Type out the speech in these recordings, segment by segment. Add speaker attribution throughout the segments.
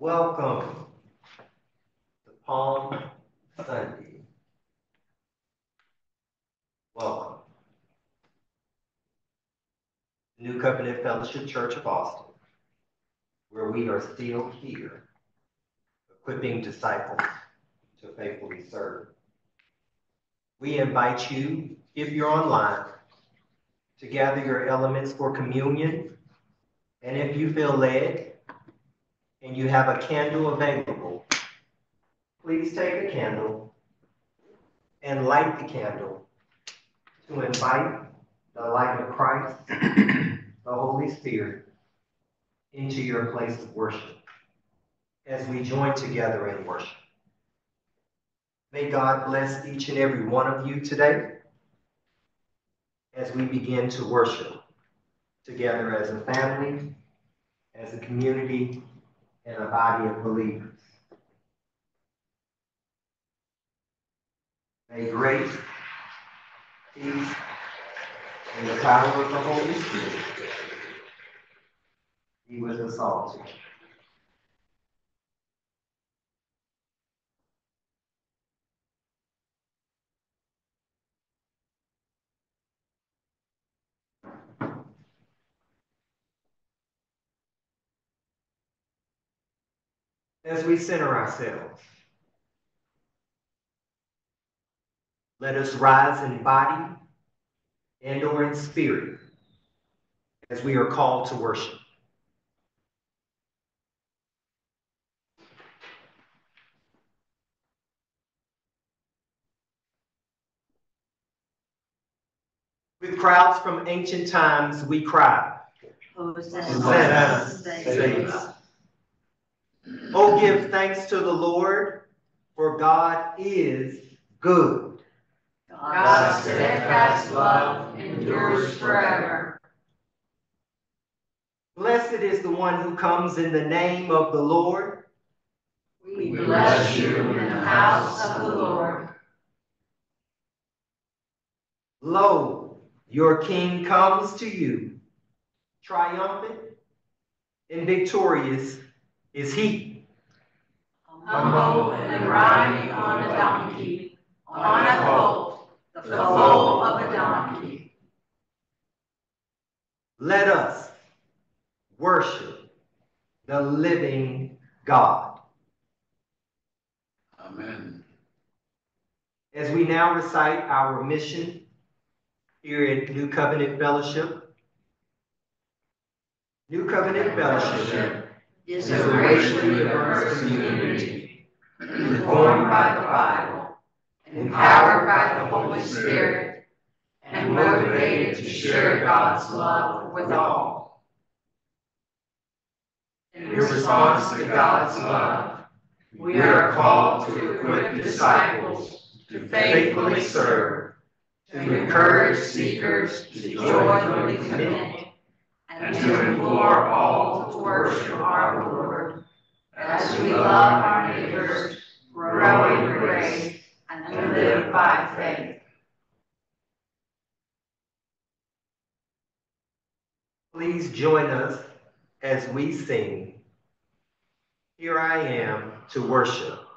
Speaker 1: Welcome to Palm Sunday. Welcome. New Covenant Fellowship Church of Austin, where we are still here, equipping disciples to faithfully serve. We invite you, if you're online, to gather your elements for communion, and if you feel led, and you have a candle available, please take a candle and light the candle to invite the light of Christ, the Holy Spirit, into your place of worship as we join together in worship. May God bless each and every one of you today as we begin to worship together as a family, as a community, and a body of believers. May grace, peace, and the power of the Holy Spirit be with us all. As we center ourselves, let us rise in body and or in spirit as we are called to worship. With crowds from ancient times, we cry.
Speaker 2: Hosanna,
Speaker 1: Hosanna,
Speaker 2: save
Speaker 1: save
Speaker 2: us.
Speaker 1: us. Oh, give thanks to the Lord, for God is good.
Speaker 2: God's steadfast love endures forever.
Speaker 1: Blessed is the one who comes in the name of the Lord.
Speaker 2: We bless you in the house of the Lord.
Speaker 1: Lo, your king comes to you. Triumphant and victorious is he.
Speaker 2: Humble and riding on a donkey, on a colt, the foal of a donkey.
Speaker 1: Let us worship the living God.
Speaker 3: Amen.
Speaker 1: As we now recite our mission,
Speaker 3: here at New Covenant Fellowship. New Covenant Fellowship
Speaker 4: is a racially diverse community, informed by the Bible, empowered by the Holy Spirit, and motivated to share God's love with all. In response to God's love, we are called to equip disciples to faithfully serve, to encourage seekers to joyfully commit, and to implore all to worship our Lord as we love our neighbors, grow in grace, and live by faith.
Speaker 3: Please join us as we sing, Here I Am to Worship.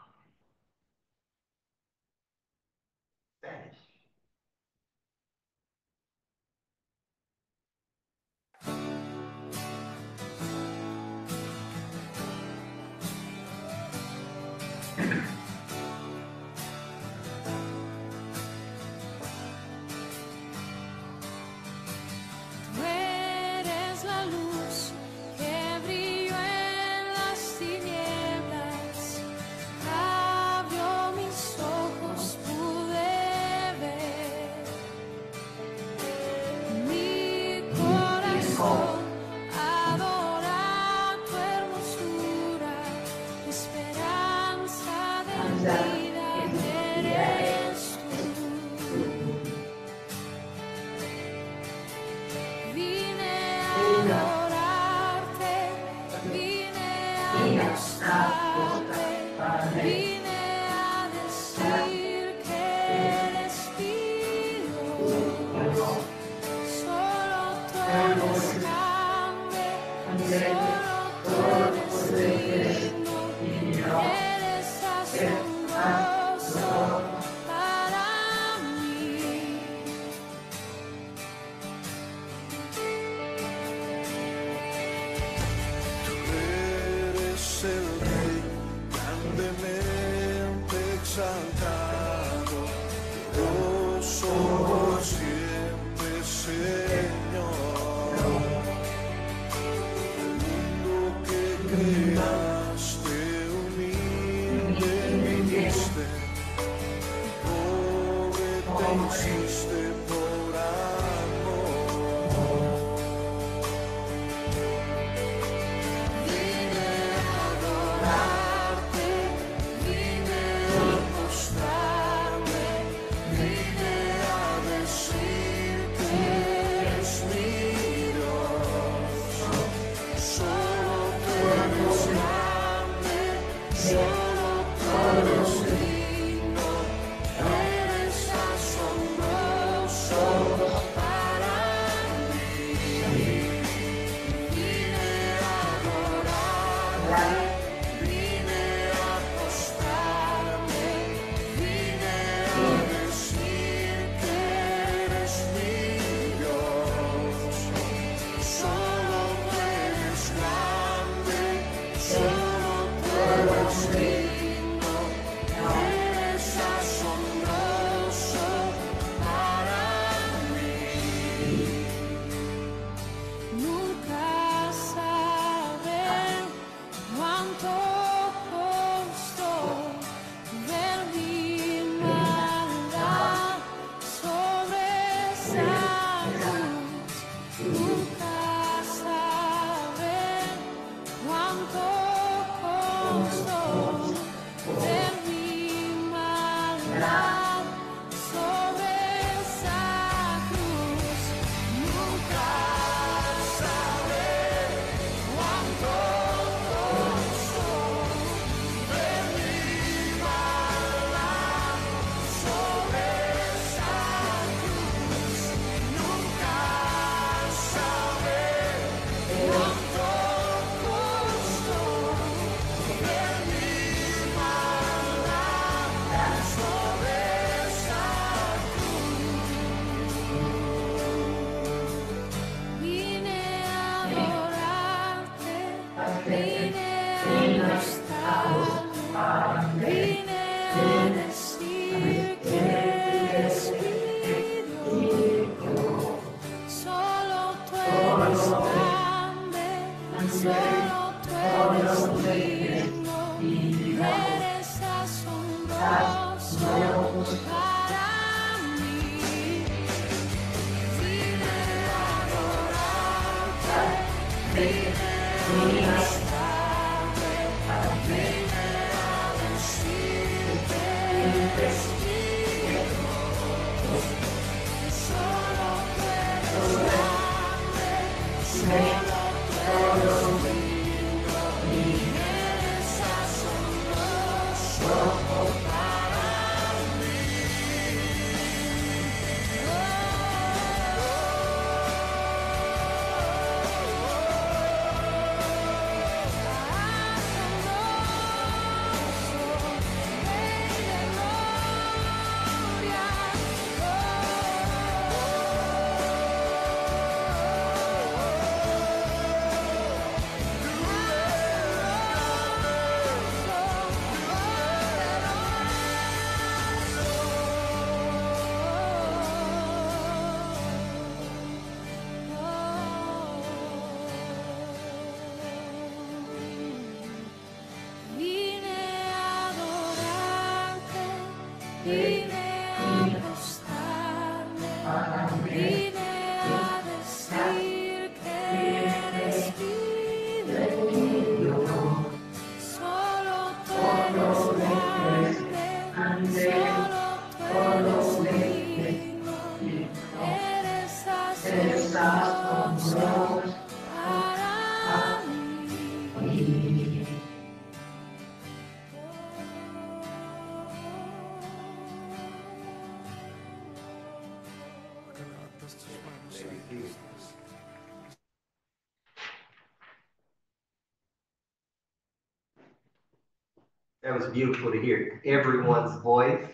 Speaker 1: Was beautiful to hear everyone's voice.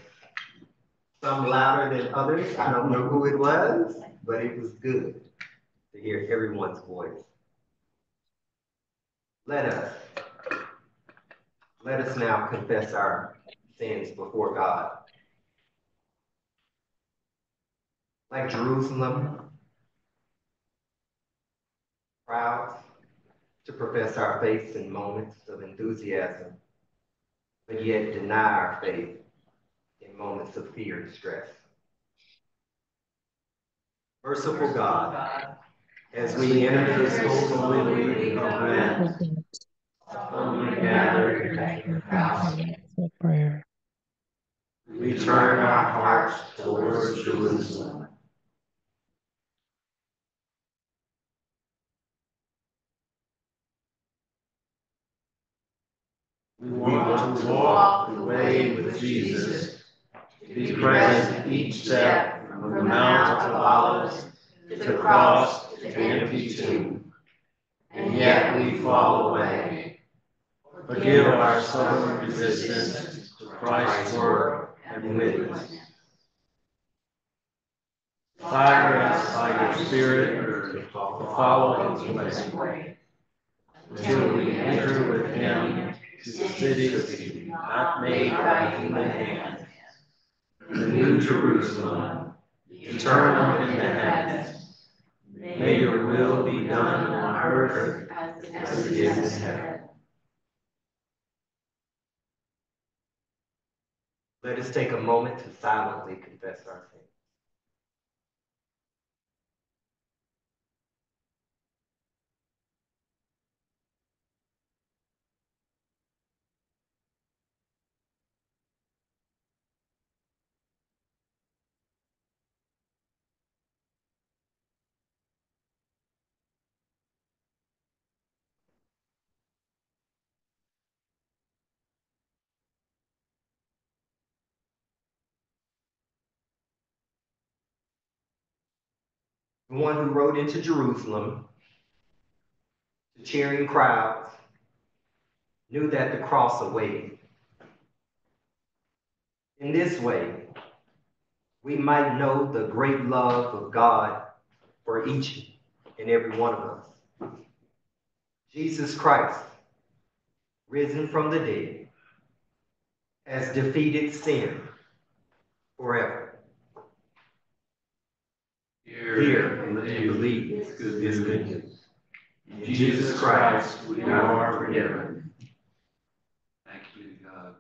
Speaker 1: Some louder than others. I don't know who it was, but it was good to hear everyone's voice. Let us, let us now confess our sins before God. Like Jerusalem, proud to profess our faith in moments of enthusiasm but yet deny our faith in moments of fear and stress. Merciful God, as we enter this holy week of Lent, humbly gather in your house,
Speaker 5: prayer.
Speaker 1: we turn our hearts towards Jerusalem.
Speaker 2: We want to walk the way with Jesus, to be present each step from the Mount of Olives to the cross to the empty tomb. And yet we fall away. Forgive our stubborn resistance to Christ's work and witness. Fire us by your Spirit to follow his way, until we enter with him the city not made by human hands, the new Jerusalem, eternal in the heavens. May your will be done on earth as it is in heaven.
Speaker 1: Let us take a moment to silently confess our sins. The one who rode into Jerusalem to cheering crowds knew that the cross awaited. In this way, we might know the great love of God for each and every one of us. Jesus Christ, risen from the dead, has defeated sin forever. Hear and believe is good is good news.
Speaker 2: In Jesus Christ, we now are forgiven. Thank you, God.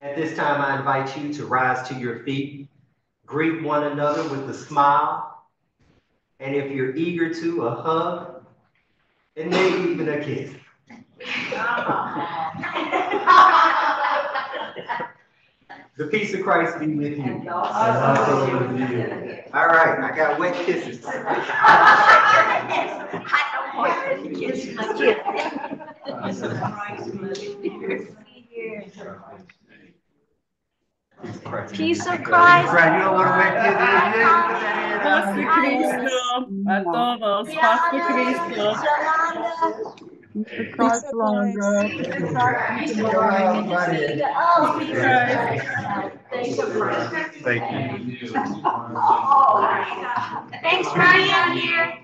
Speaker 1: At this time, I invite you to rise to your feet, greet one another with a smile, and if you're eager to, a hug, and maybe even a kiss. The peace of Christ be with you.
Speaker 2: And also with you.
Speaker 1: All right, I got wet kisses.
Speaker 3: Peace of Christ.
Speaker 1: Right, you don't want to wet kisses?
Speaker 5: Paz de Cristo a todos. Paz de Cristo. Christ longer.
Speaker 6: Thank
Speaker 3: Thanks for being here.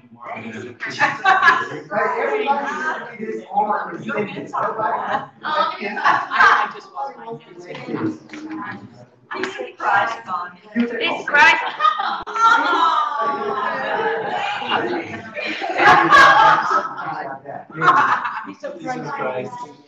Speaker 2: I just want my
Speaker 3: It's Christ.
Speaker 6: Jesus Christ.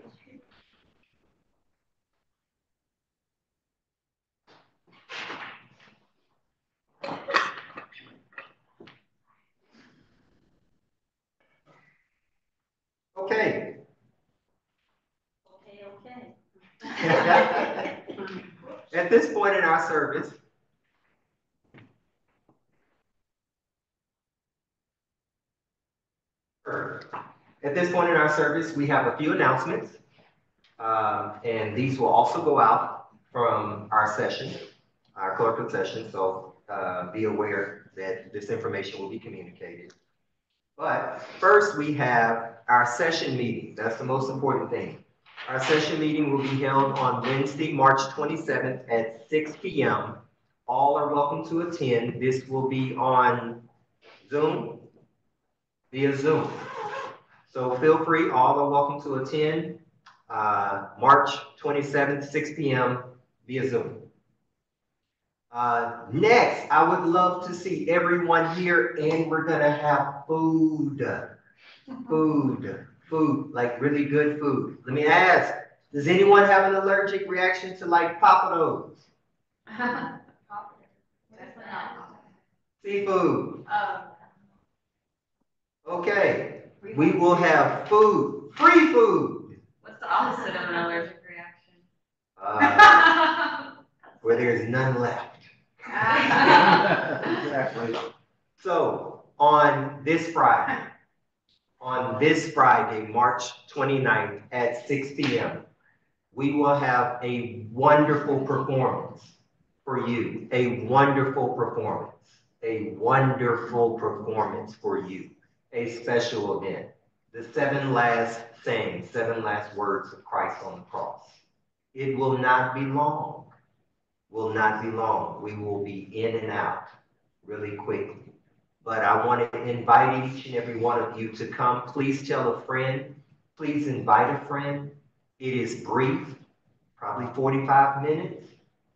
Speaker 1: Okay.
Speaker 3: Okay, okay.
Speaker 1: At this point in our service, at this point in our service, we have a few announcements. Um, and these will also go out from our session, our clerical session, so, uh, be aware that this information will be communicated. But first, we have our session meeting. That's the most important thing. Our session meeting will be held on Wednesday, March twenty-seventh at six P M. All are welcome to attend. This will be on Zoom, via Zoom. So feel free, all are welcome to attend, uh, March twenty-seventh, six P M via Zoom. Uh, next, I would love to see everyone here and we're gonna have food. Food, food, like really good food. Let me ask, does anyone have an allergic reaction to like papados? Seafood? Okay, we will have food, free food,
Speaker 2: What's the opposite of an allergic reaction?
Speaker 1: uh, where there's none left.
Speaker 6: Exactly.
Speaker 1: So, on this Friday, on this Friday, March 29th at six P M, we will have a wonderful performance for you, a wonderful performance, a wonderful performance for you, a special event. The seven last sayings, seven last words of Christ on the cross. It will not be long, will not be long. We will be in and out really quickly. But I want to invite each and every one of you to come. Please tell a friend. Please invite a friend. It is brief, probably 45 minutes.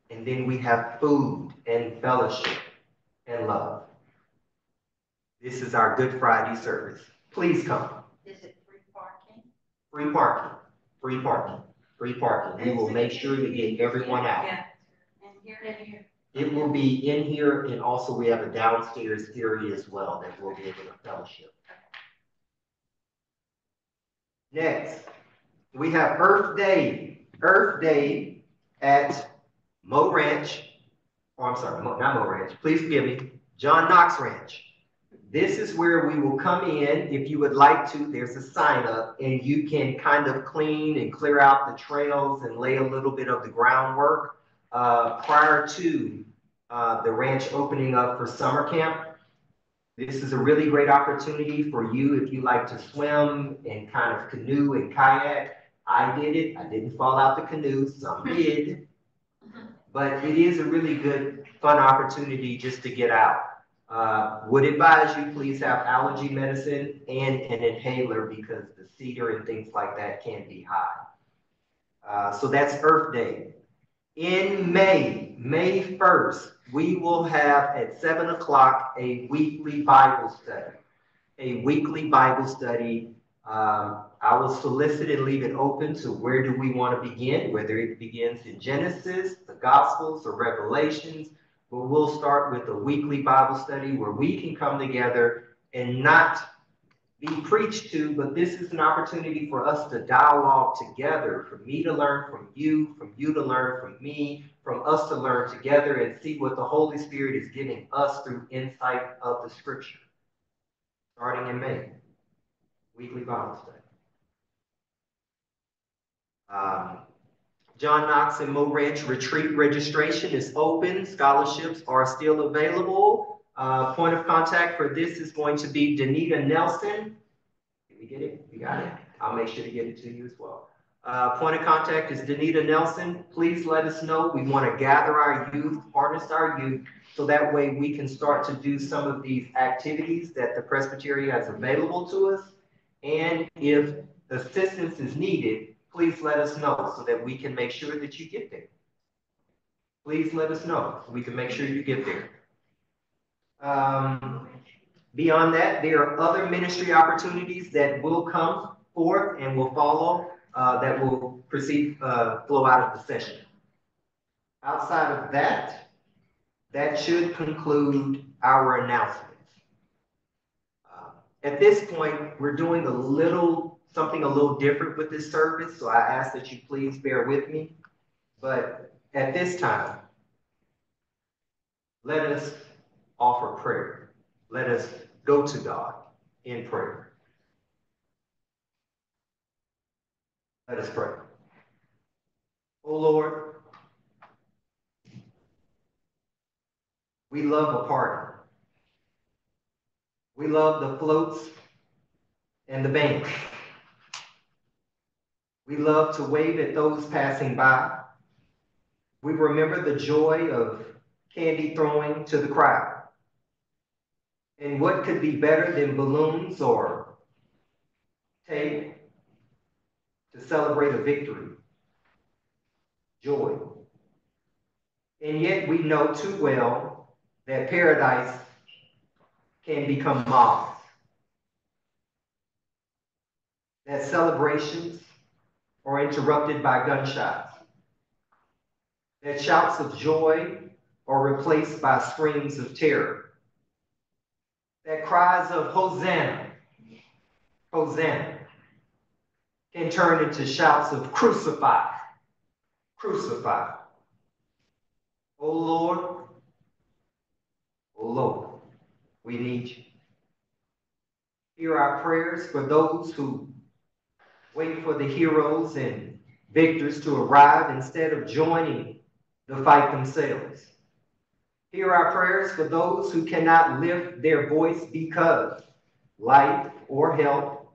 Speaker 1: And then we have food and fellowship and love. This is our Good Friday service. Please come.
Speaker 3: Is it free parking?
Speaker 1: Free parking, free parking, free parking. We will make sure to get everyone out.
Speaker 2: Yeah.
Speaker 1: It will be in here and also we have a downstairs area as well that we'll be able to fellowship. Next, we have Earth Day, Earth Day at Mo Ranch. Oh, I'm sorry, Mo- not Mo Ranch, please forgive me, John Knox Ranch. This is where we will come in, if you would like to, there's a sign up and you can kind of clean and clear out the trails and lay a little bit of the groundwork uh, prior to uh, the ranch opening up for summer camp. This is a really great opportunity for you if you like to swim and kind of canoe and kayak. I did it. I didn't fall out the canoe. Some did. But it is a really good, fun opportunity just to get out. Uh, would advise you please have allergy medicine and an inhaler because the cedar and things like that can be high. Uh, so that's Earth Day. In May, May 1st, we will have at 7 o'clock a weekly Bible study. A weekly Bible study. Um, I will solicit and leave it open to where do we want to begin, whether it begins in Genesis, the Gospels, or Revelations. But we'll start with a weekly Bible study where we can come together and not be preached to, but this is an opportunity for us to dialogue together, for me to learn from you, from you to learn from me, from us to learn together and see what the Holy Spirit is giving us through insight of the scripture. Starting in May, weekly Bible study. Um, John Knox and Mo Ranch retreat registration is open. Scholarships are still available. Uh, point of contact for this is going to be Danita Nelson. Did we get it? We got it. I'll make sure to get it to you as well. Uh, point of contact is Danita Nelson. Please let us know. We want to gather our youth, harness our youth, so that way we can start to do some of these activities that the Presbytery has available to us. And if assistance is needed, please let us know so that we can make sure that you get there. Please let us know so we can make sure you get there. Um, beyond that, there are other ministry opportunities that will come forth and will follow uh, that will proceed, uh, flow out of the session. Outside of that, that should conclude our announcements. Uh, At this point, we're doing a little, something a little different with this service, so I ask that you please bear with me. But at this time, let us offer prayer. Let us go to God in prayer. Let us pray. Oh Lord, we love a party. We love the floats and the bank. We love to wave at those passing by. We remember the joy of candy throwing to the crowd. And what could be better than balloons or tape to celebrate a victory? Joy. And yet we know too well that paradise can become mobs. That celebrations are interrupted by gunshots. That shouts of joy are replaced by screams of terror. That cries of Hosanna, Hosanna, can turn into shouts of crucify, crucify. Oh Lord, oh Lord, we need you. Hear our prayers for those who wait for the heroes and victors to arrive instead of joining the fight themselves. Hear our prayers for those who cannot lift their voice because life or health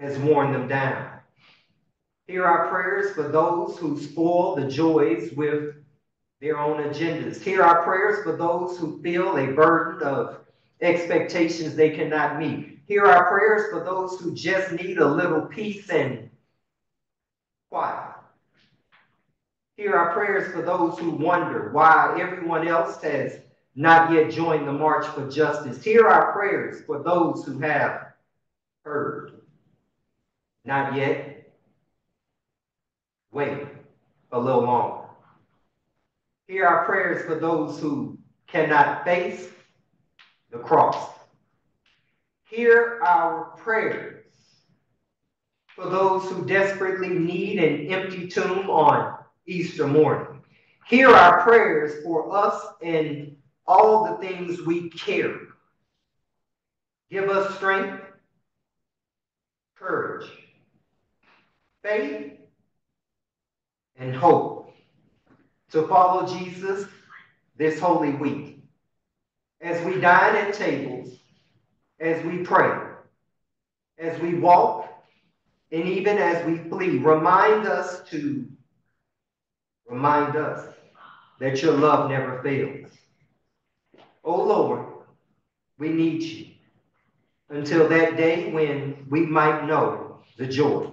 Speaker 1: has worn them down. Hear our prayers for those who spoil the joys with their own agendas. Hear our prayers for those who feel a burden of expectations they cannot meet. Hear our prayers for those who just need a little peace and quiet. Hear our prayers for those who wonder why everyone else has not yet joined the march for justice. Hear our prayers for those who have heard. Not yet. Wait a little longer. Hear our prayers for those who cannot face the cross. Hear our prayers for those who desperately need an empty tomb on Easter morning. Hear our prayers for us and all the things we carry. Give us strength, courage, faith, and hope to follow Jesus this holy week. As we dine at tables, as we pray, as we walk, and even as we flee, remind us to Remind us that your love never fails. Oh Lord,
Speaker 3: we need you until that day when we might know the joy.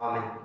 Speaker 3: Amen.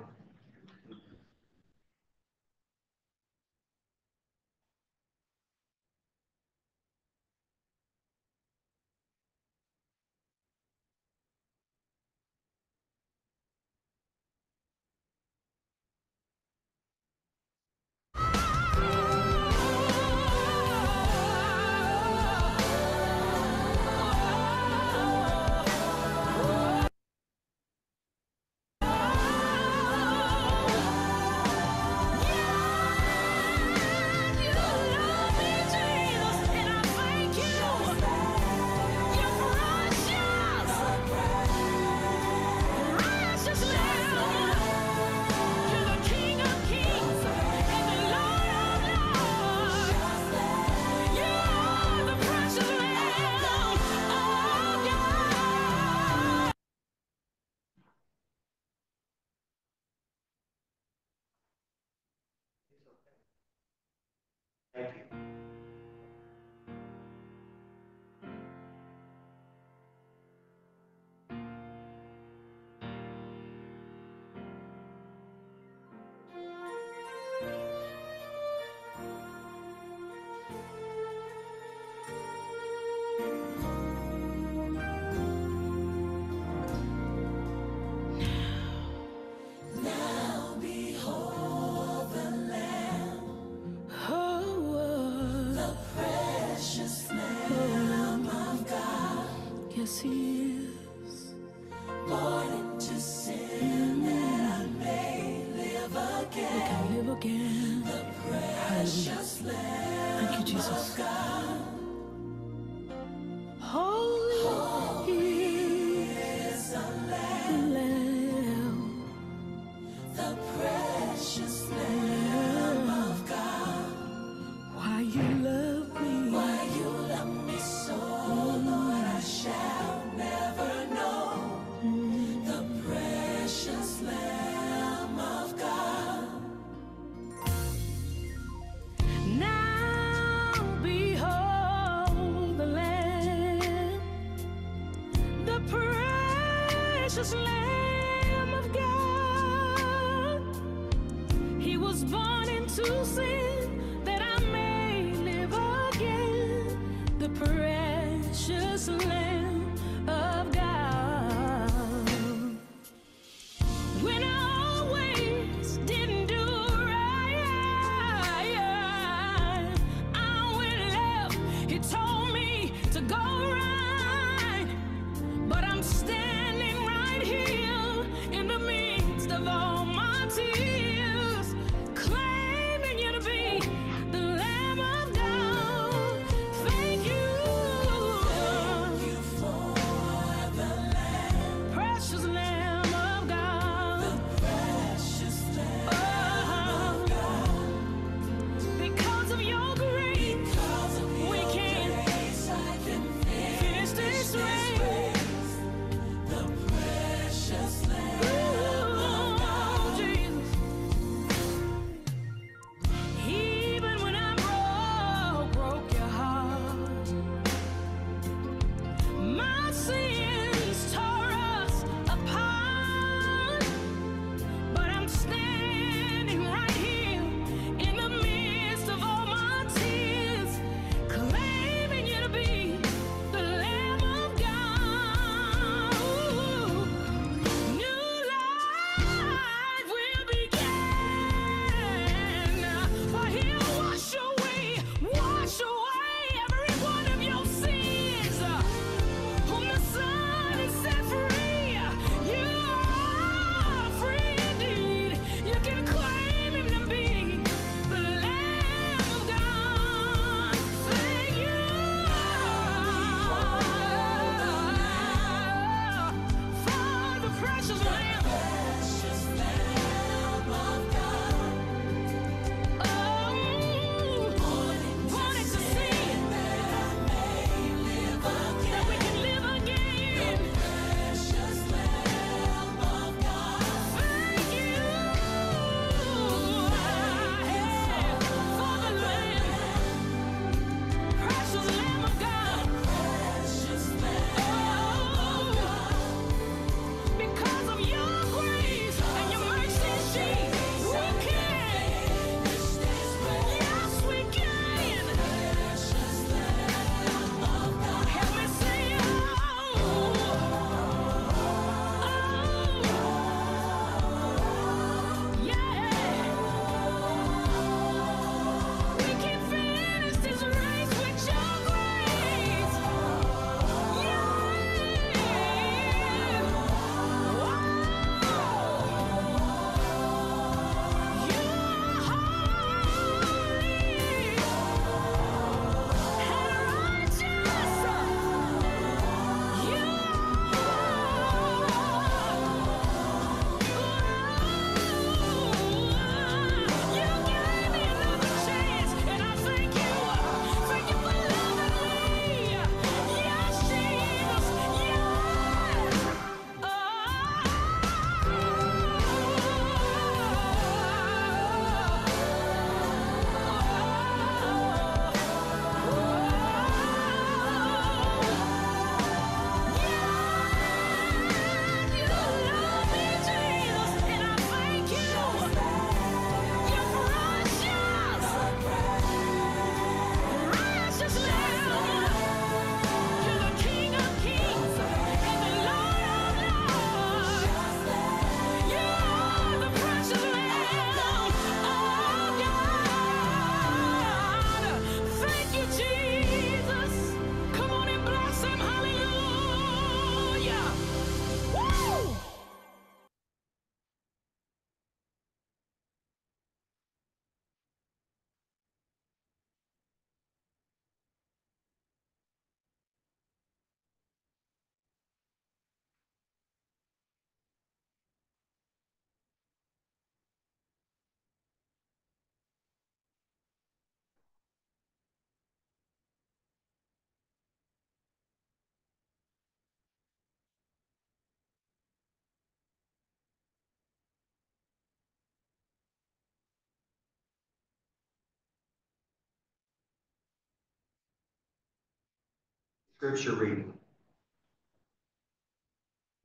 Speaker 1: Scripture reading.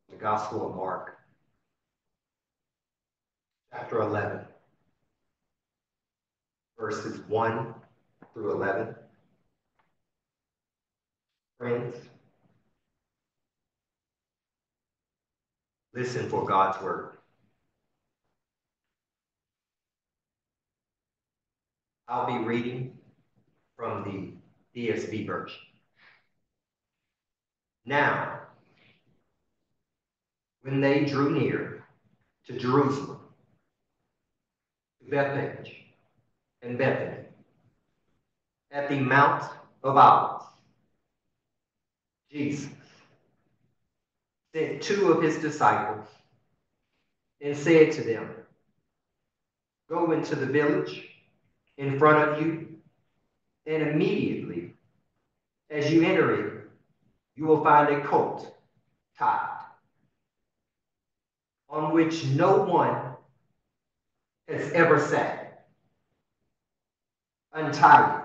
Speaker 1: The Gospel of Mark. Chapter 11. Verses 1 through 11. Friends, listen for God's word. I'll be reading from the ESV version. Now, when they drew near to Jerusalem, to Bethphage and Bethany, at the Mount of Olives, Jesus sent two of his disciples and said to them, Go into the village in front of you, and immediately as you enter it, you will find a coat tied, on which no one has ever sat. Untie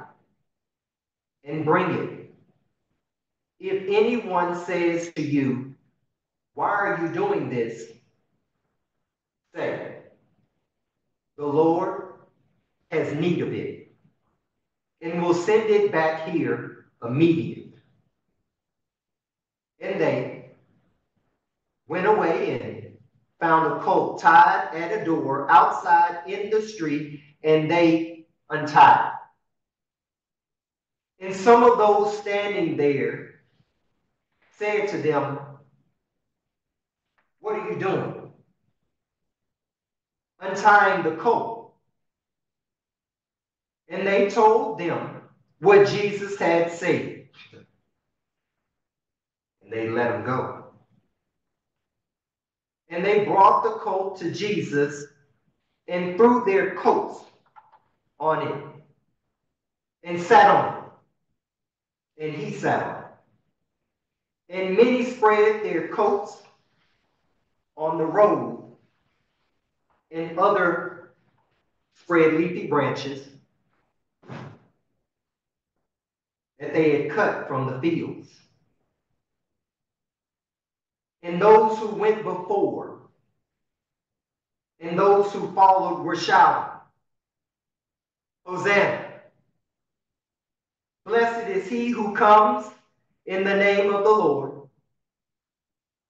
Speaker 1: it and bring it. If anyone says to you, Why are you doing this? say, The Lord has need of it, and will send it back here immediately. And they went away and found a colt tied at a door outside in the street, and they untied. And some of those standing there said to them, What are you doing? Untying the colt. And they told them what Jesus had said. And they let him go. And they brought the colt to Jesus and threw their coats on it and sat on it. And he sat on it. And many spread their coats on the road, and other spread leafy branches that they had cut from the fields. And those who went before and those who followed were shouting, Hosanna! Blessed is he who comes in the name of the Lord.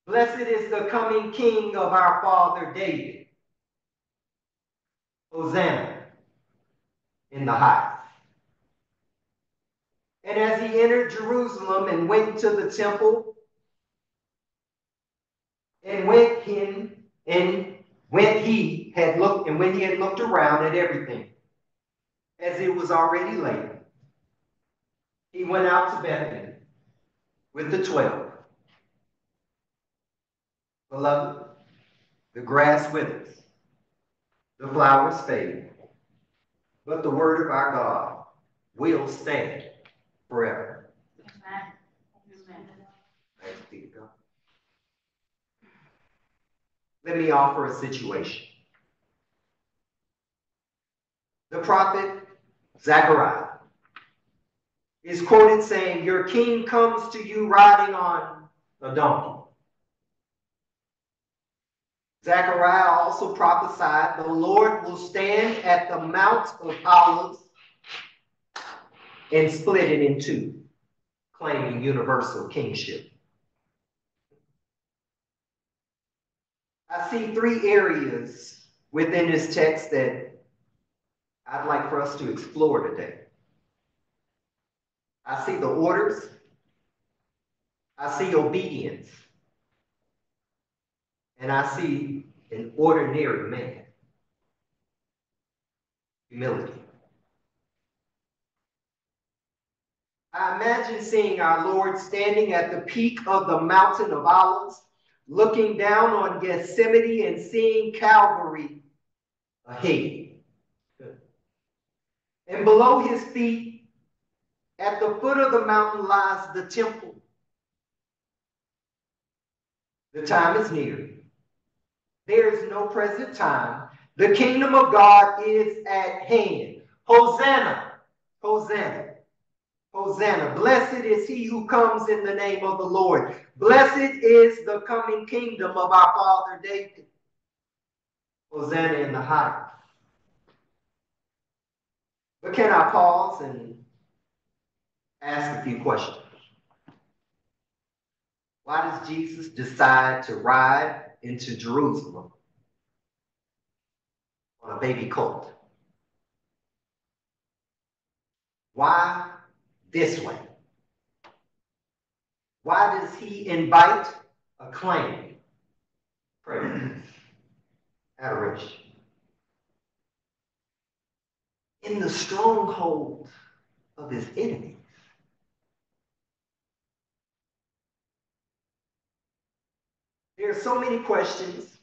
Speaker 1: Blessed is the coming King of our father David. Hosanna in the highest. And as he entered Jerusalem and went to the temple, and in, and when he had looked, and when he had looked around at everything, as it was already late, he went out to Bethany with the twelve. Beloved, the grass withers, the flowers fade, but the word of our God will stand forever.
Speaker 7: Amen. Amen.
Speaker 1: Thanks be to God. Let me offer a situation. The prophet Zechariah is quoted saying, Your king comes to you riding on a donkey. Zechariah also prophesied, The Lord will stand at the Mount of Olives and split it in two, claiming universal kingship. I see three areas within this text that I'd like for us to explore today. I see the orders. I see obedience. And I see an ordinary man. Humility. I imagine seeing our Lord standing at the peak of the mountain of olives, looking down on Gethsemane and seeing Calvary ahead. And below his feet, at the foot of the mountain, lies the temple. The time is near. There is no present time. The kingdom of God is at hand. Hosanna! Hosanna! Hosanna. Blessed is he who comes in the name of the Lord. Blessed is the coming kingdom of our father David. Hosanna in the highest. But can I pause and ask a few questions? Why does Jesus decide to ride into Jerusalem on a baby colt? Why this way? Why does he invite acclaim, praise, adoration? In the stronghold of his enemies. There are so many questions,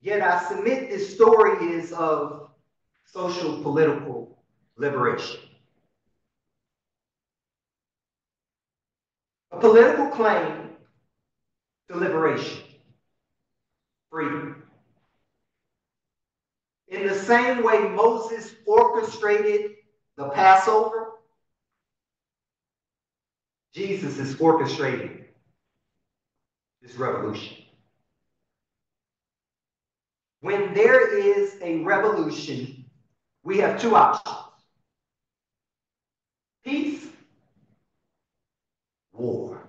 Speaker 1: yet I submit this story is of social political liberation. A political claim to liberation, freedom. In the same way Moses orchestrated the Passover, Jesus is orchestrating this revolution. When there is a revolution, we have two options peace, war.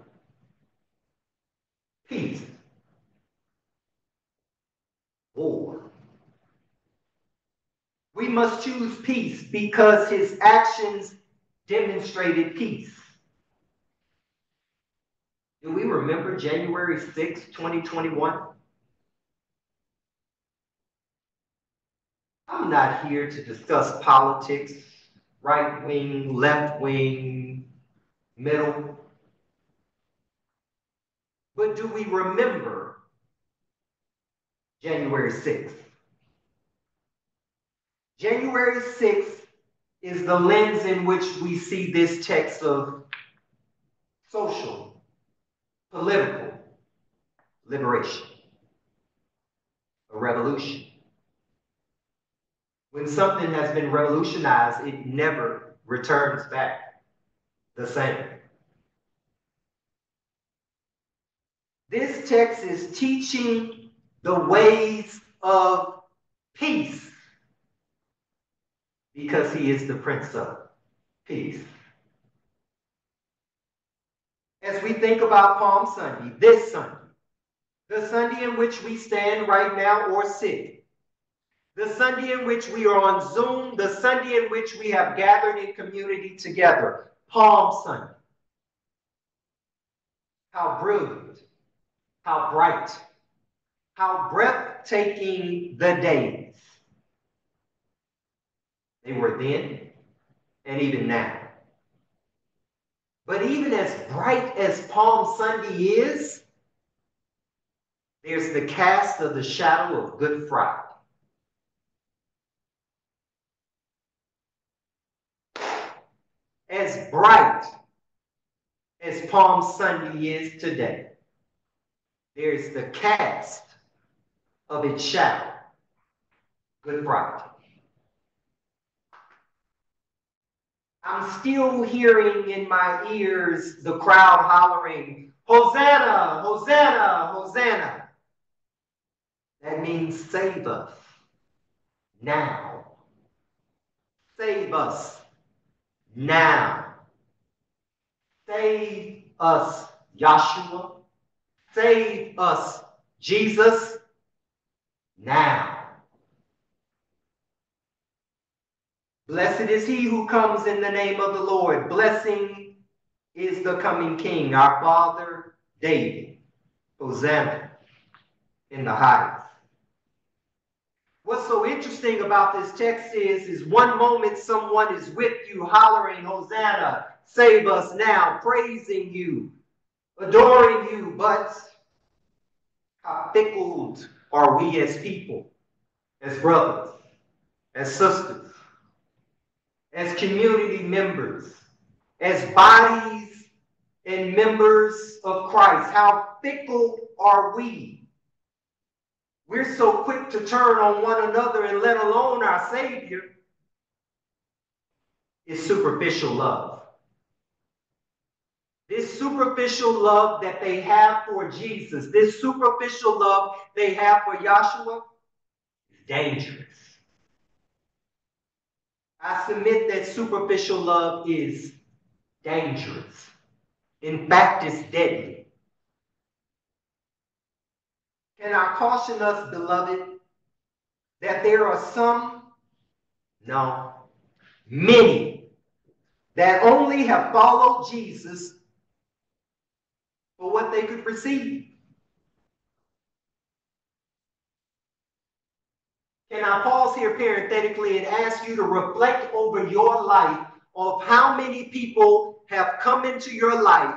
Speaker 1: Peace, war. We must choose peace because his actions demonstrated peace. Do we remember January 6, 2021? I'm not here to discuss politics, right wing, left wing, middle. But do we remember January 6th? January 6th is the lens in which we see this text of social, political liberation, a revolution. When something has been revolutionized, it never returns back the same. This text is teaching the ways of peace because he is the Prince of Peace. As we think about Palm Sunday, this Sunday, the Sunday in which we stand right now or sit, the Sunday in which we are on Zoom, the Sunday in which we have gathered in community together, Palm Sunday. How brilliant, how bright, how breathtaking the days. They were then and even now. But even as bright as Palm Sunday is, there's the cast of the shadow of Good Friday. As bright as Palm Sunday is today, there's the cast of its shadow, Good Friday. I'm still hearing in my ears the crowd hollering, Hosanna, Hosanna, Hosanna. That means save us now. Save us now. Save us, Yahshua. Save us, Jesus, now. Blessed is he who comes in the name of the Lord. Blessing is the coming King, our Father David. Hosanna in the highest. What's so interesting about this text is, is one moment someone is with you hollering, Hosanna, save us now, praising you, adoring you, but how fickle are we as people, as brothers, as sisters, as community members, as bodies and members of Christ? How fickle are we? We're so quick to turn on one another and let alone our Savior. It's superficial love. This superficial love that they have for Jesus, this superficial love they have for Yahshua, is dangerous. I submit that superficial love is dangerous. In fact, it's deadly. Can I caution us, beloved, that there are some, no, many, that only have followed Jesus for what they could receive? Can I pause here parenthetically and ask you to reflect over your life of how many people have come into your life,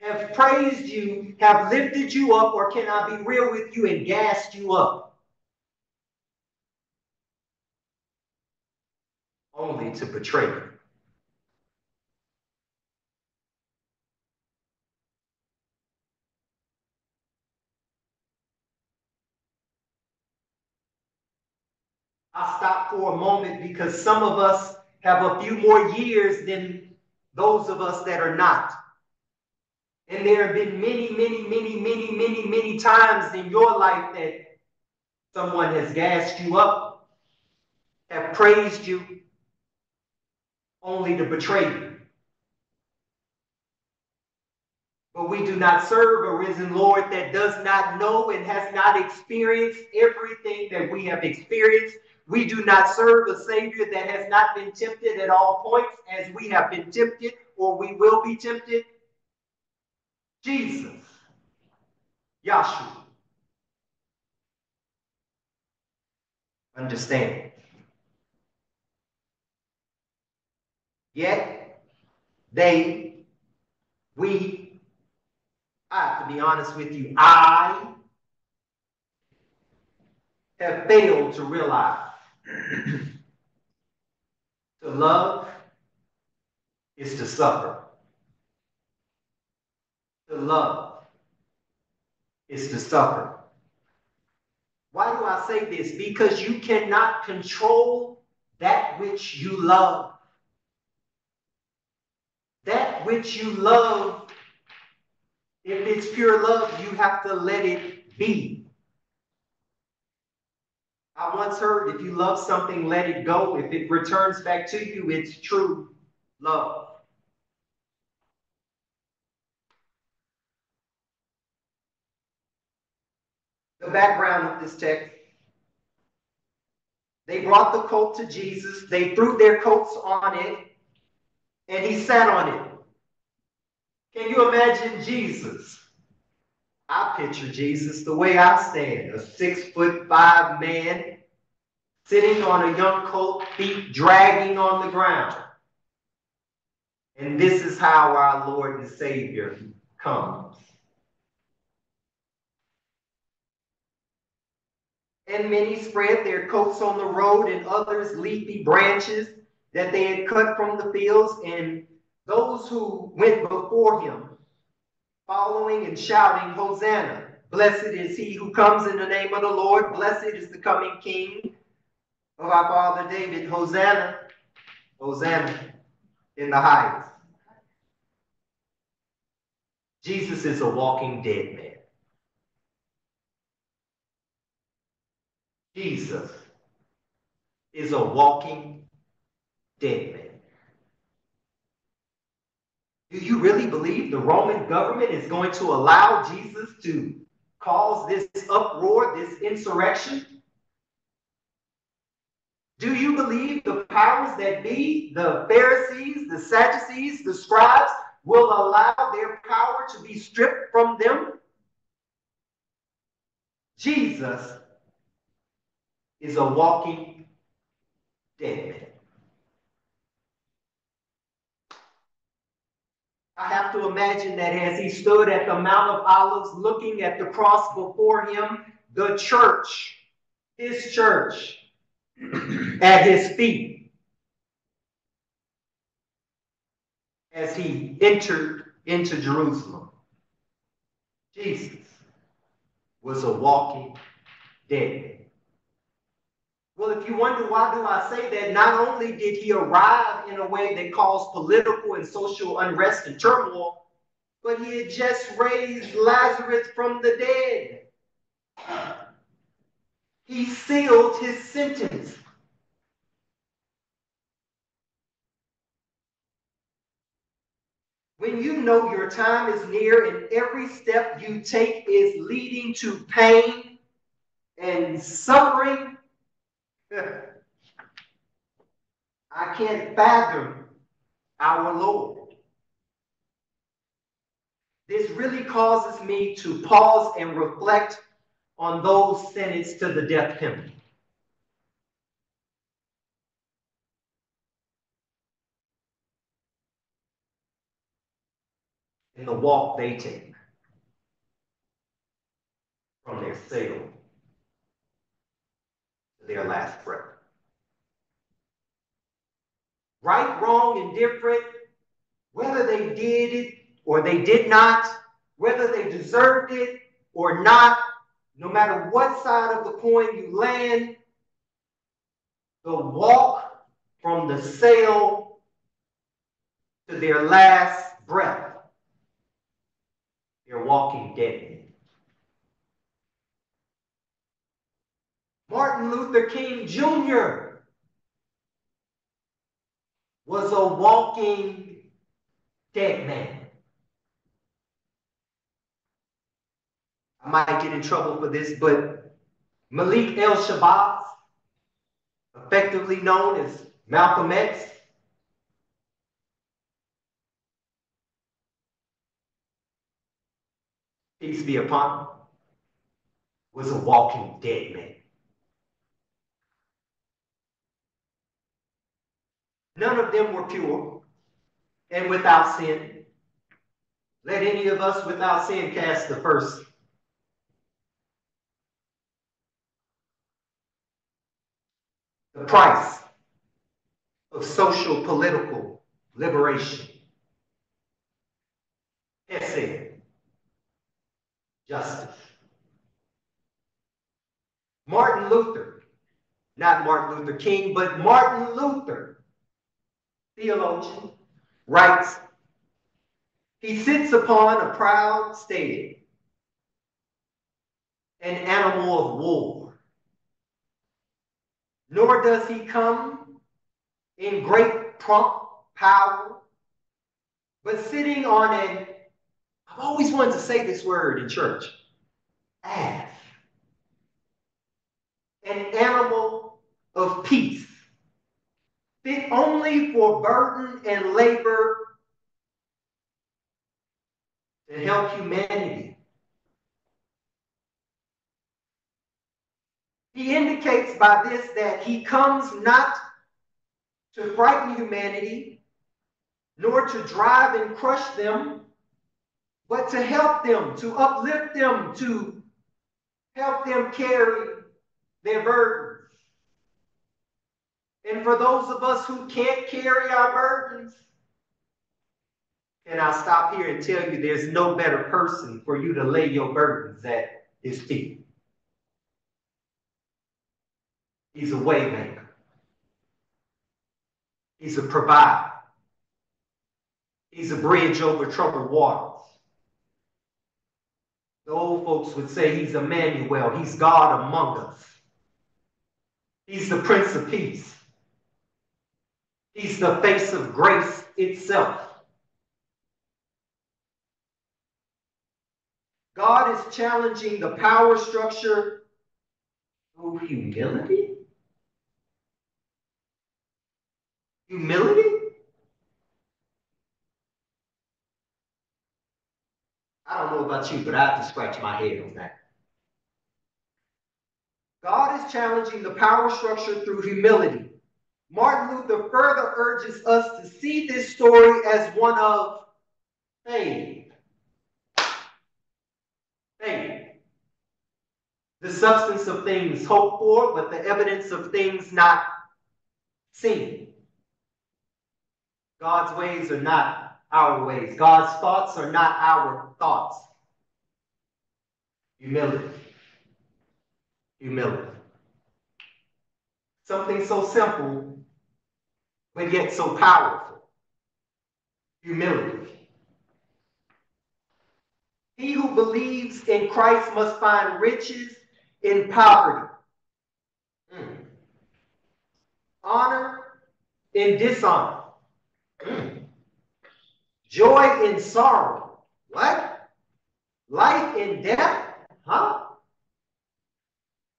Speaker 1: have praised you, have lifted you up, or can I be real with you and gassed you up? Only to betray you. I'll stop for a moment because some of us have a few more years than those of us that are not. And there have been many, many, many, many, many, many times in your life that someone has gassed you up, have praised you, only to betray you. But we do not serve a risen Lord that does not know and has not experienced everything that we have experienced. We do not serve a Savior that has not been tempted at all points as we have been tempted or we will be tempted. Jesus, Yahshua. Understand. Yet, they, we, I have to be honest with you, I have failed to realize to love is to suffer. To love is to suffer. Why do I say this? Because you cannot control that which you love. That which you love, if it's pure love, you have to let it be. I once heard if you love something, let it go. If it returns back to you, it's true love. The background of this text they brought the colt to Jesus, they threw their coats on it, and he sat on it. Can you imagine Jesus? I picture Jesus the way I stand, a six foot five man sitting on a young colt, feet dragging on the ground. And this is how our Lord and Savior comes. And many spread their coats on the road, and others leafy branches that they had cut from the fields. And those who went before him, following and shouting, Hosanna! Blessed is he who comes in the name of the Lord. Blessed is the coming King of our father David. Hosanna! Hosanna in the highest. Jesus is a walking dead man. Jesus is a walking dead man. Do you really believe the Roman government is going to allow Jesus to cause this uproar, this insurrection? Do you believe the powers that be, the Pharisees, the Sadducees, the scribes, will allow their power to be stripped from them? Jesus is a walking dead man. I have to imagine that as he stood at the Mount of Olives looking at the cross before him, the church, his church, at his feet, as he entered into Jerusalem. Jesus was a walking dead. Well, if you wonder why do I say that, not only did he arrive in a way that caused political and social unrest and turmoil, but he had just raised Lazarus from the dead. He sealed his sentence. When you know your time is near and every step you take is leading to pain and suffering, I can't fathom our Lord. This really causes me to pause and reflect on those sentenced to the death penalty. And the walk they take from their cell to their last breath. Right, wrong, indifferent, whether they did it or they did not, whether they deserved it or not, no matter what side of the coin you land, the walk from the cell to their last breath, they're walking dead. Martin Luther King Jr. was a walking dead man. I might get in trouble for this, but Malik El Shabazz, effectively known as Malcolm X, peace be upon him, was a walking dead man. None of them were pure and without sin. Let any of us without sin cast the first the price of social political liberation. Essay, justice. Martin Luther, not Martin Luther King, but Martin Luther, theologian, writes, he sits upon a proud steed, an animal of war nor does he come in great prompt power, but sitting on an, I've always wanted to say this word in church, ass, an animal of peace, fit only for burden and labor to help humanity He indicates by this that he comes not to frighten humanity, nor to drive and crush them, but to help them, to uplift them, to help them carry their burdens. And for those of us who can't carry our burdens, and I'll stop here and tell you there's no better person for you to lay your burdens at his feet. He's a waymaker. He's a provider. He's a bridge over troubled waters. The old folks would say he's Emmanuel. He's God among us. He's the Prince of Peace. He's the face of grace itself. God is challenging the power structure through humility. Humility? I don't know about you, but I have to scratch my head on that. God is challenging the power structure through humility. Martin Luther further urges us to see this story as one of faith. Faith. The substance of things hoped for, but the evidence of things not seen. God's ways are not our ways. God's thoughts are not our thoughts. Humility. Humility. Something so simple, but yet so powerful. Humility. He who believes in Christ must find riches in poverty, Mm. honor in dishonor. joy in sorrow. What? Life in death? Huh?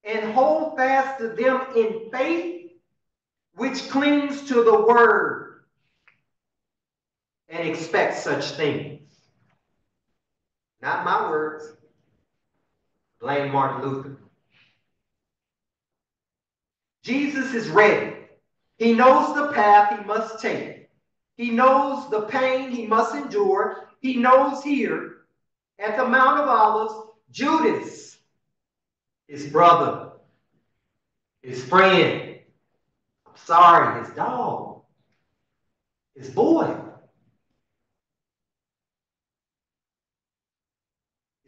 Speaker 1: And hold fast to them in faith, which clings to the word, and expect such things. Not my words. Blame Martin Luther. Jesus is ready. He knows the path he must take. He knows the pain he must endure. He knows here at the Mount of Olives, Judas, his brother, his friend, I'm sorry, his dog, his boy,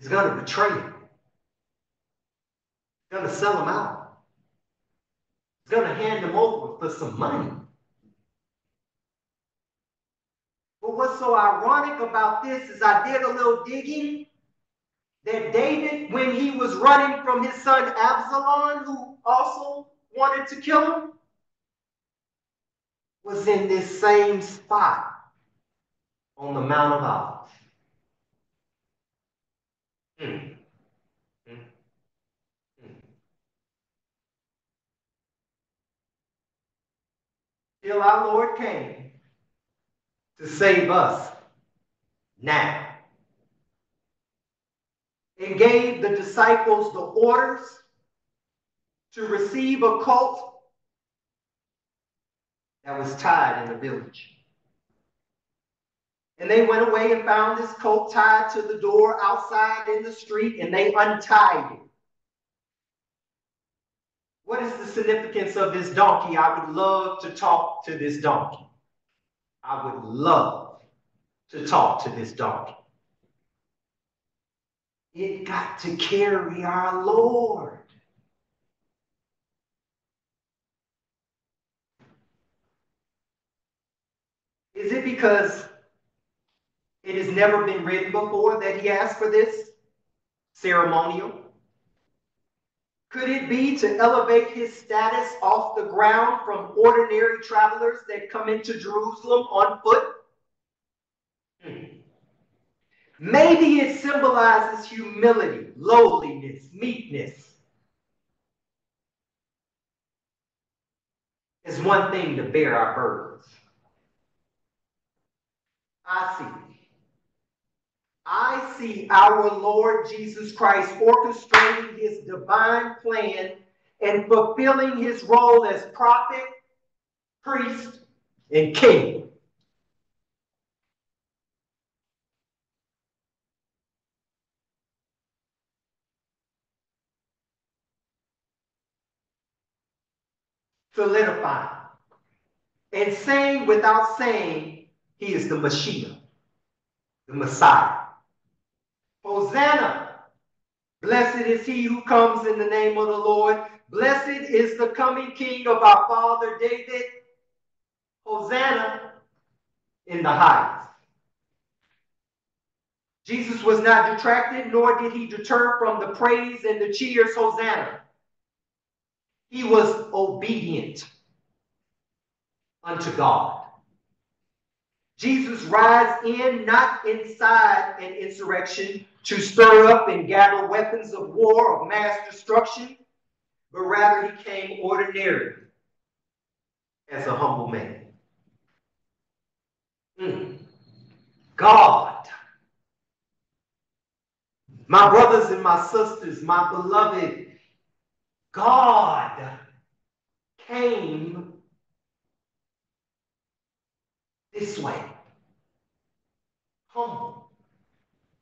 Speaker 1: He's going to betray him. Going to sell him out. He's going to hand him over for some money. But what's so ironic about this is I did a little digging that David, when he was running from his son Absalom, who also wanted to kill him, was in this same spot on the Mount of Olives. Hmm. Till our Lord came to save us now and gave the disciples the orders to receive a cult that was tied in the village. And they went away and found this coat tied to the door outside in the street, and they untied it. What is the significance of this donkey? I would love to talk to this donkey. I would love to talk to this donkey. It got to carry our Lord. Is it because it has never been written before that he asked for this ceremonial? Could it be to elevate his status off the ground from ordinary travelers that come into Jerusalem on foot? Hmm. Maybe it symbolizes humility, lowliness, meekness. It's one thing to bear our burdens. I see. I see our Lord Jesus Christ orchestrating his divine plan and fulfilling his role as prophet, priest, and king. Solidifying and saying without saying, he is the Messiah, the Messiah. Hosanna! Blessed is he who comes in the name of the Lord. Blessed is the coming King of our father David. Hosanna in the highest. Jesus was not detracted, nor did he deter from the praise and the cheers, Hosanna. He was obedient unto God. Jesus rides in, not inside an insurrection to stir up and gather weapons of war of mass destruction, but rather he came ordinary as a humble man. Mm. God, my brothers and my sisters, my beloved, God came this way. Humble,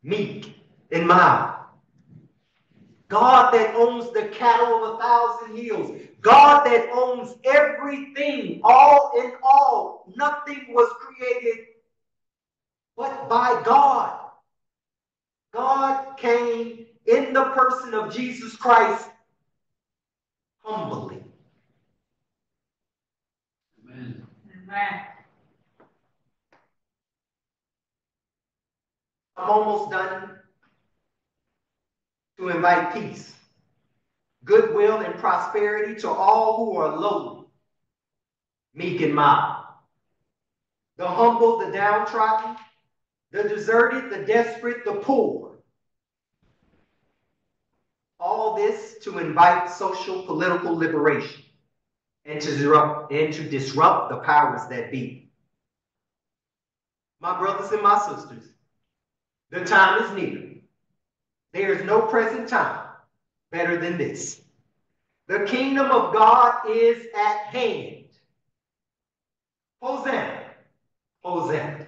Speaker 1: meek, and mild. God that owns the cattle of a thousand hills. God that owns everything, all in all. Nothing was created but by God. God came in the person of Jesus Christ humbly.
Speaker 2: Amen.
Speaker 7: Amen.
Speaker 1: I'm almost done. To invite peace, goodwill, and prosperity to all who are lowly, meek, and mild, the humble, the downtrodden, the deserted, the desperate, the poor. All this to invite social political liberation and to disrupt, and to disrupt the powers that be. My brothers and my sisters, the time is near. There is no present time better than this. The kingdom of God is at hand. Hosanna, Hosanna,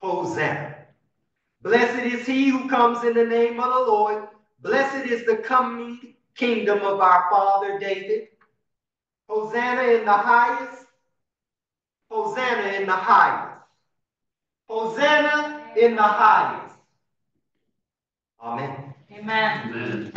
Speaker 1: Hosanna. Blessed is he who comes in the name of the Lord. Blessed is the coming kingdom of our father David. Hosanna in the highest. Hosanna in the highest. Hosanna in the highest. Amen.
Speaker 7: Amen.
Speaker 2: Amen.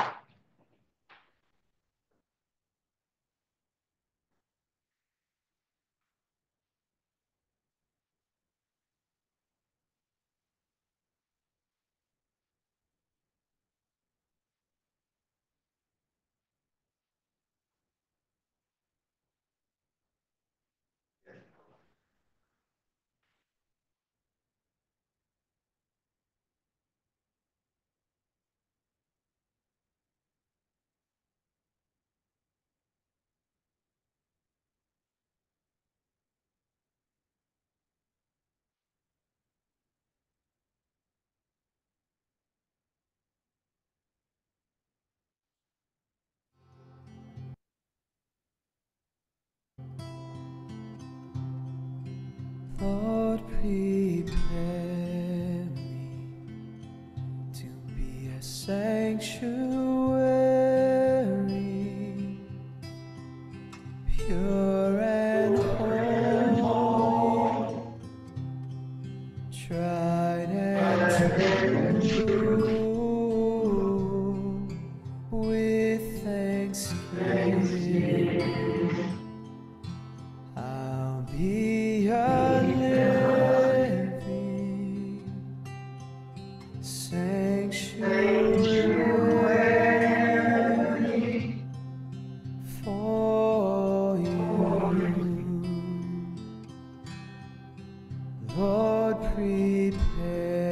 Speaker 8: Lord, prepare me to be a sanctuary, Lord, prepare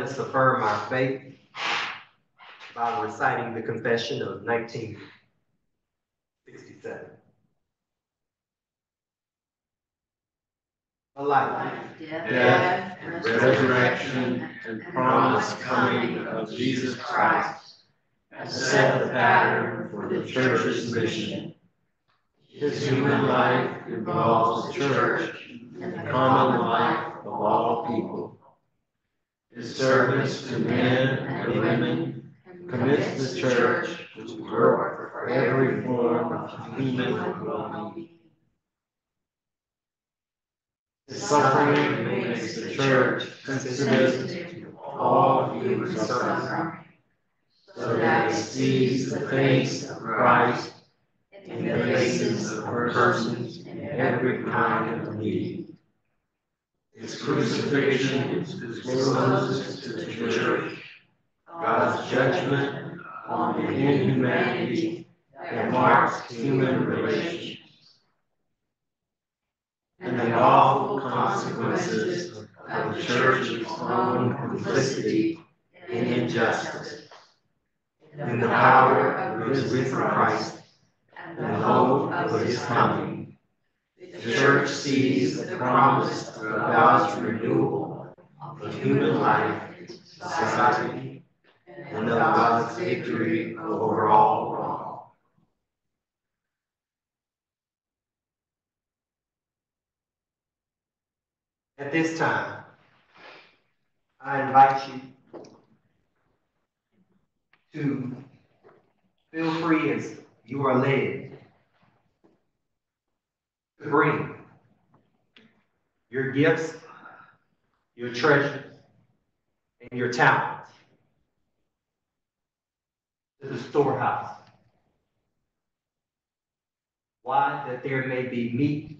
Speaker 1: let us affirm our faith by reciting the confession of 1967. A life
Speaker 2: Death and resurrection and promised coming of Jesus Christ has set the pattern for the church's mission. His human life involves the church and the common life of all people. His service to men and women commits the church to work for every form of human well-being. His suffering makes the church sensitive to all human suffering, so that it sees the face of Christ in the faces of persons in every kind of need. His crucifixion discloses to the church. God's judgment on the inhumanity that marks human relations and the awful consequences of the church's own complicity in injustice, in the power of risen Christ, and the hope of his coming. The church sees the promise of God's renewal of human life, society, and of God's victory over all wrong.
Speaker 1: At this time, I invite you to feel free as you are led bring your gifts, your treasures, and your talents to the storehouse. Why? That there may be meat,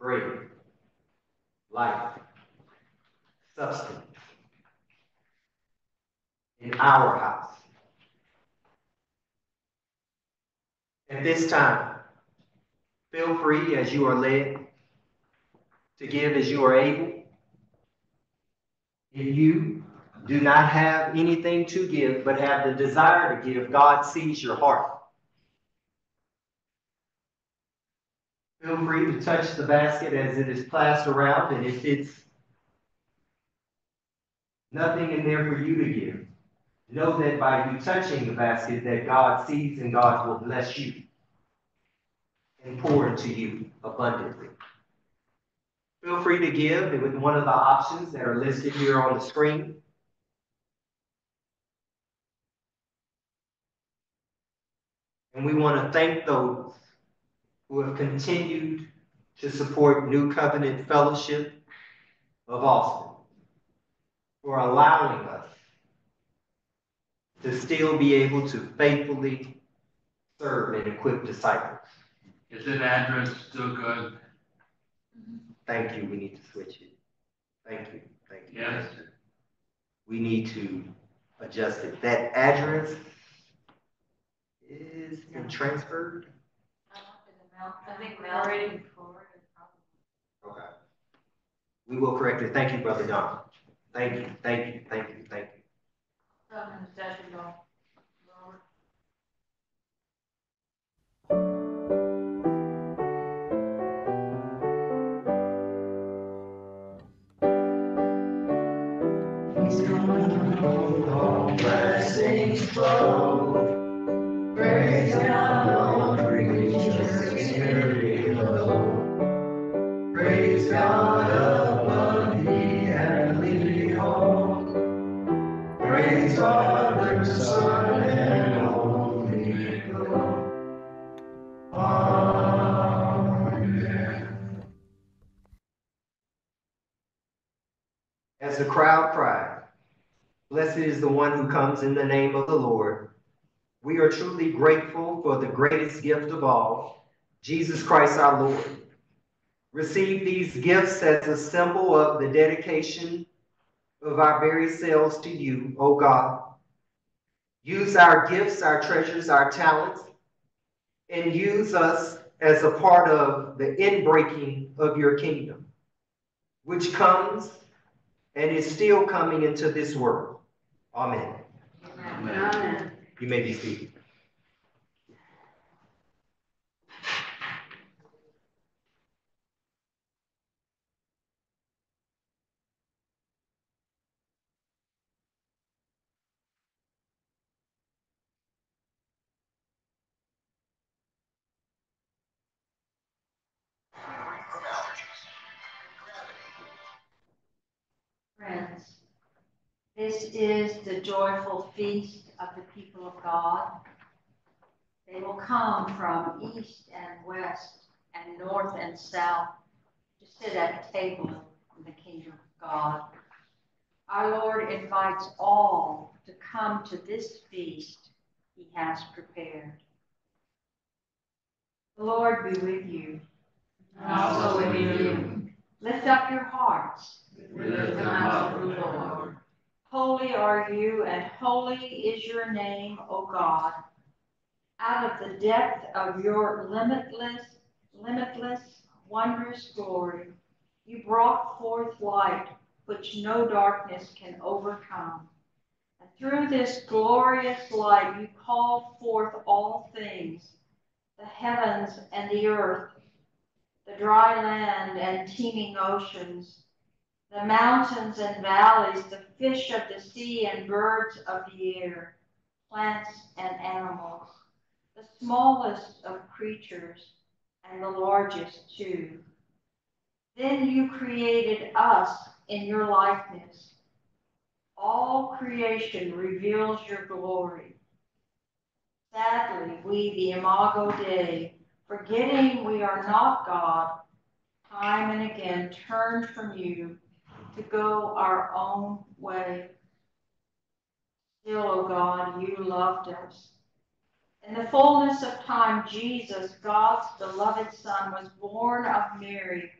Speaker 1: bread, life, substance in our house. At this time, feel free as you are led to give as you are able. If you do not have anything to give but have the desire to give, God sees your heart. Feel free to touch the basket as it is passed around, and if it's nothing in there for you to give, know that by you touching the basket that God sees and God will bless you and pour into you abundantly. Feel free to give with one of the options that are listed here on the screen. And we want to thank those who have continued to support New Covenant Fellowship of Austin for allowing us to still be able to faithfully serve and equip disciples.
Speaker 2: Is that address still good?
Speaker 1: Thank you, we need to switch it. Thank you, thank you.
Speaker 2: Yes.
Speaker 1: We need to adjust it. That address is been transferred?
Speaker 7: I think Mel ready forward.
Speaker 1: Okay. We will correct it. Thank you, Brother Don. Thank you, thank you, thank you, thank you.
Speaker 7: The
Speaker 1: one who comes in the name of the Lord. We are truly grateful for the greatest gift of all, Jesus Christ our Lord. Receive these gifts as a symbol of the dedication of our very selves to you, O God. Use our gifts, our treasures, our talents, and use us as a part of the inbreaking of your kingdom, which comes and is still coming into this world. Amen.
Speaker 7: Amen.
Speaker 1: You may be seated.
Speaker 4: This is the joyful feast of the people of God. They will come from east and west and north and south to sit at a table in the kingdom of God. Our Lord invites all to come to this feast he has prepared. The Lord be with you.
Speaker 2: And also with you.
Speaker 4: Lift up your hearts.
Speaker 2: We lift them up, Lord.
Speaker 4: Holy are you, and holy is your name, O God. Out of the depth of your limitless, limitless, wondrous glory, you brought forth light which no darkness can overcome. And through this glorious light, you called forth all things, the heavens and the earth, the dry land and teeming oceans, the mountains and valleys, the fish of the sea and birds of the air, plants and animals, the smallest of creatures and the largest too. Then you created us in your likeness. All creation reveals your glory. Sadly, we, the Imago Dei, forgetting we are not God, time and again turned from you to go our own way. Still, O God, you loved us. In the fullness of time, Jesus, God's beloved Son, was born of Mary.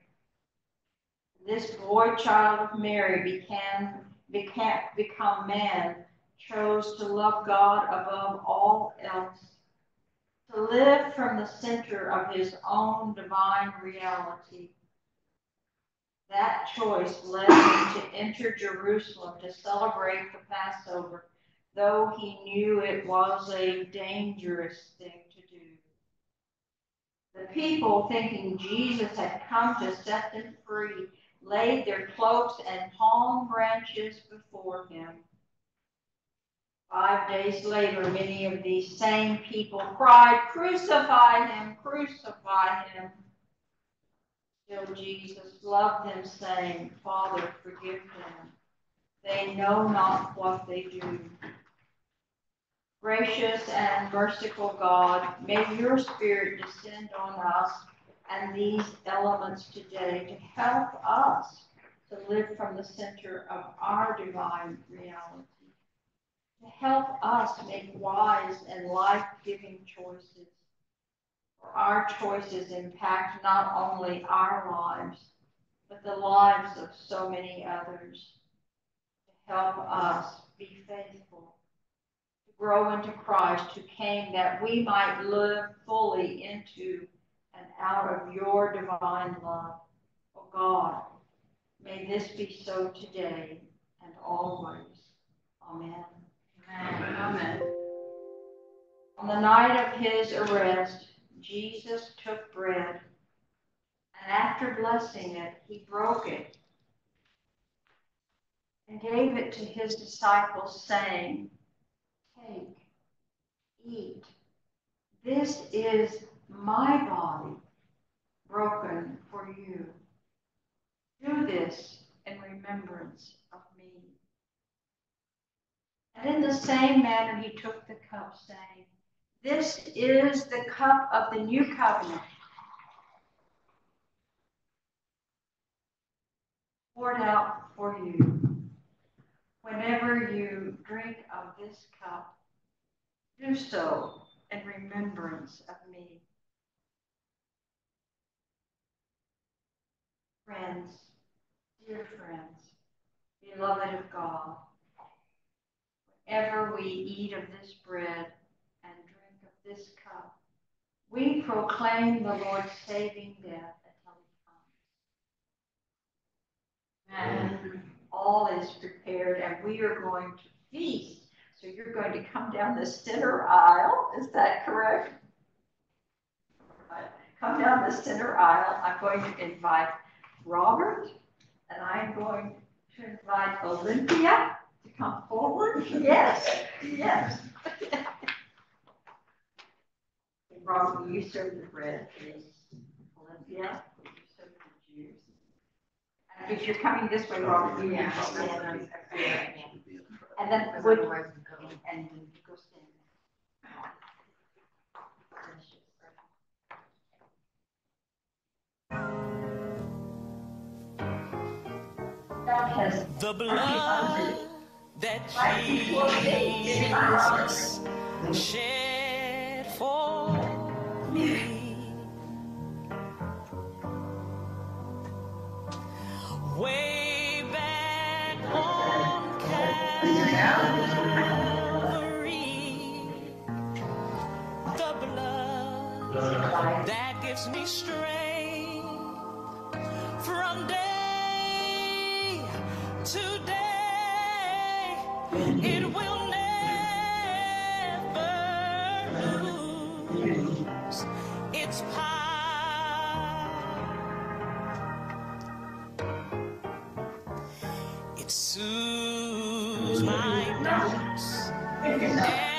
Speaker 4: This boy child of Mary began, became, become man, chose to love God above all else, to live from the center of his own divine reality. That choice led him to enter Jerusalem to celebrate the Passover, though he knew it was a dangerous thing to do. The people, thinking Jesus had come to set them free, laid their cloaks and palm branches before him. Five days later, many of these same people cried, Crucify him, crucify him. Still, Jesus loved them, saying, Father, forgive them. They know not what they do. Gracious and merciful God, may your Spirit descend on us and these elements today to help us to live from the center of our divine reality, to help us make wise and life giving choices. Our choices impact not only our lives, but the lives of so many others. To help us be faithful, to grow into Christ who came that we might live fully into and out of your divine love. Oh God, may this be so today and always. Amen.
Speaker 2: Amen.
Speaker 4: Amen. On the night of his arrest, Jesus took bread, and after blessing it, he broke it and gave it to his disciples, saying, Take, eat. This is my body broken for you. Do this in remembrance of me. And in the same manner he took the cup, saying, This is the cup of the new covenant, poured out for you. Whenever you drink of this cup, do so in remembrance of me. Friends, dear friends, beloved of God, whenever we eat of this bread this cup, we proclaim the Lord's saving death until he comes. And all is prepared, and we are going to feast. So you're going to come down the center aisle, is that correct? Come down the center aisle. I'm going to invite Robert, and I'm going to invite Olympia to come forward. Yes, yes. Robert, you serve the bread, please? Olympia, you serve the juice? And if you're coming this way, Robert, you to stand. And then would, and go stand
Speaker 3: The blood that Jesus shed me. Way back on Calvary. The blood that gives me strength from day to day. It will calms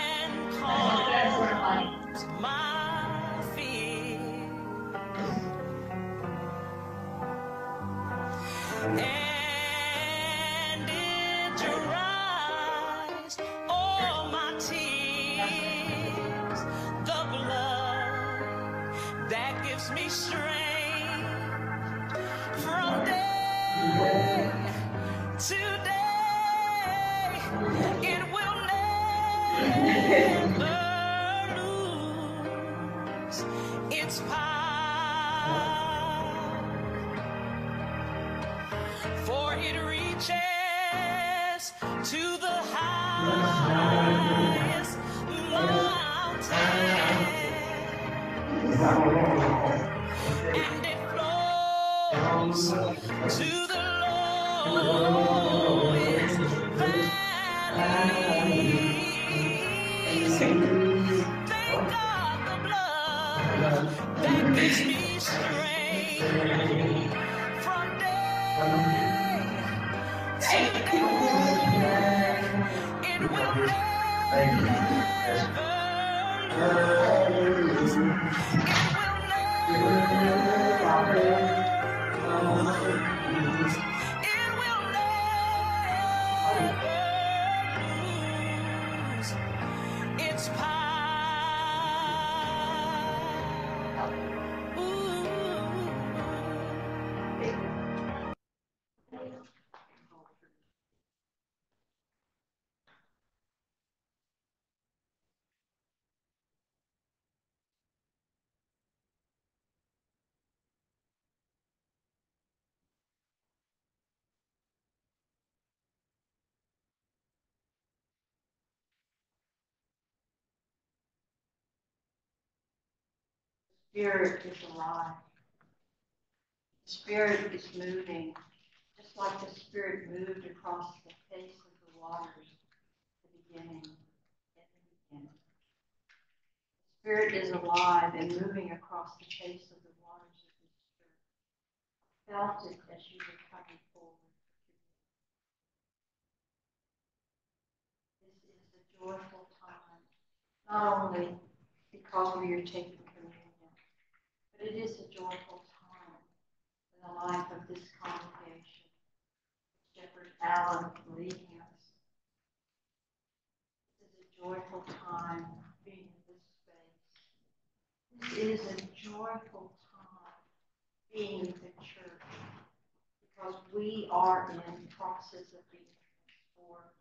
Speaker 4: Spirit is alive. The Spirit is moving, just like the Spirit moved across the face of the waters at the beginning. At the beginning. The Spirit is alive and moving across the face of the waters of this. I Felt it as you were coming forward. This is a joyful time, not only because we are taking but it is a joyful time in the life of this congregation. Shepherd Allen leading us. This is a joyful time being in this space. This is a joyful time being in the church because we are in process of being transformed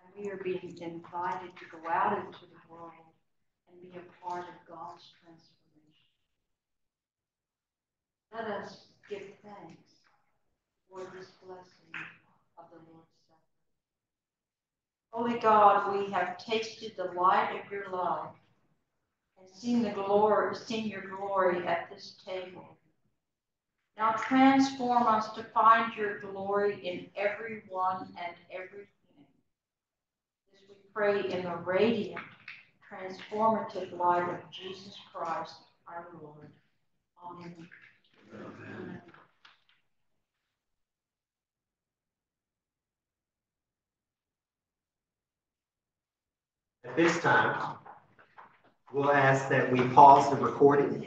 Speaker 4: and we are being invited to go out into the world and be a part of God's transformation. Let us give thanks for this blessing of the Lord's Supper. Holy God, we have tasted the light of your love and seen the glory, seen your glory at this table. Now transform us to find your glory in everyone and everything. As we pray in the radiant, transformative light of Jesus Christ, our Lord. Amen.
Speaker 1: At this time, we'll ask that we pause the recording